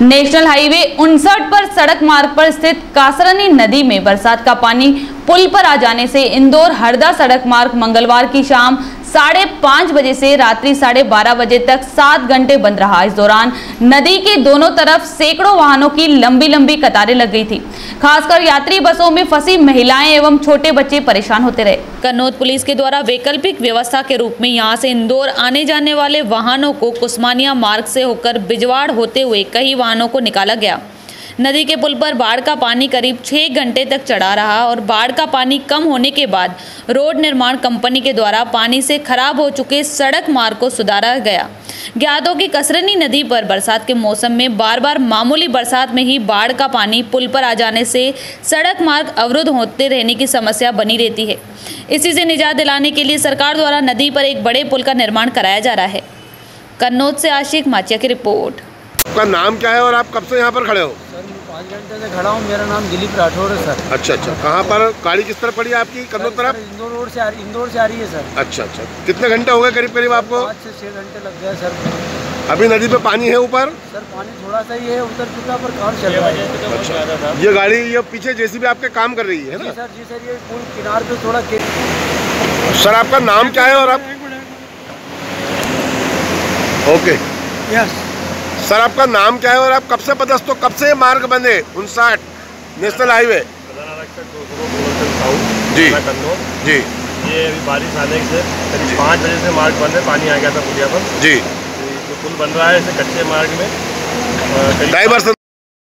National highway उनसठ पर सड़क मार्ग पर स्थित कासरनी नदी में बरसात का पानी पुल पर आ जाने से इंदौर हरदा सड़क मार्ग मंगलवार की शाम साढ़े पाँच बजे से रात्रि साढ़े बारह बजे तक सात घंटे बंद रहा। इस दौरान नदी के दोनों तरफ़ सैकड़ों वाहनों की लंबी लंबी कतारें लग गई थी। खासकर यात्री बसों में फंसी महिलाएँ एवं छोटे बच्चे परेशान होते रहे। कन्नौज पुलिस के द्वारा वैकल्पिक व्यवस्था के रूप में यहाँ से इंदौर आने जाने वाले वाहनों को कुस्मानिया मार्ग से होकर बिजवाड़ होते हुए कई वाहनों को निकाला गया। नदी के पुल पर बाढ़ का पानी करीब छः घंटे तक चढ़ा रहा और बाढ़ का पानी कम होने के बाद रोड निर्माण कंपनी के द्वारा पानी से खराब हो चुके सड़क मार्ग को सुधारा गया। ज्ञात हो कि कसरनी नदी पर बरसात के मौसम में बार बार मामूली बरसात में ही बाढ़ का पानी पुल पर आ जाने से सड़क मार्ग अवरुद्ध होते रहने की समस्या बनी रहती है। इसी से निजात दिलाने के लिए सरकार द्वारा नदी पर एक बड़े पुल का निर्माण कराया जा रहा है। कन्नौज से आशिक माचिया की रिपोर्ट। आपका नाम क्या है और आप कब से यहाँ पर खड़े हो? सर मैं पाँच घंटे से खड़ा हूँ मेरा नाम दिलीप राठौर है सर। अच्छा अच्छा। कहाँ पर? गाड़ी किस तरफ़ पड़ी है आपकी? कन्नौज तरफ़? इंदौर रोड से आ रही इंदौर से आ रही है सर। अच्छा अच्छा। कितने घंटे हो गए करीब करीब आपको? पाँच से छः घंटे लग गए सर। अभी नदी पे पानी है ऊपर? सर पानी थोड़ा सा ही है उतर चुका पर काम चल रहा है। अच्छा। ये गाड़ी ये पीछे जेसीबी आपके काम कर रही है ना? सर जी सर ये पुल किनार पे थोड़ा सर आपका नाम क्या है और आप? ओके। यस सर आपका नाम क्या है और आप कब से पदस्थ हो? कब से मार्ग बंद है उनसाठ नेशनल हाईवे। जी। जी। ये अभी बारिश आने से करीब पाँच बजे से मार्ग बंद है पानी आ गया था पुलिया पर जी। तो जो पुल बन रहा है इसे कच्चे मार्ग में डाइवर्सन